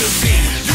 to see.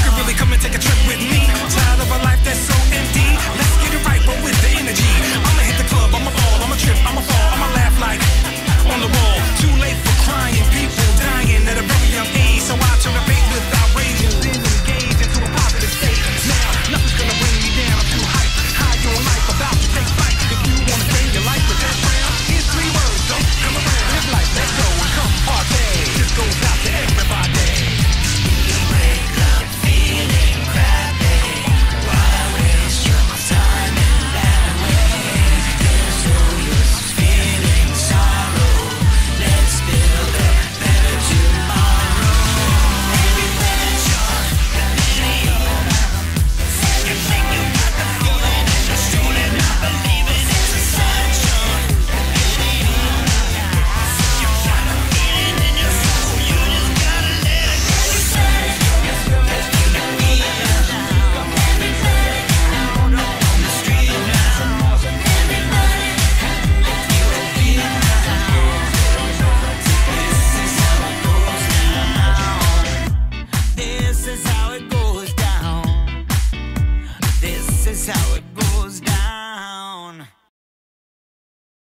How it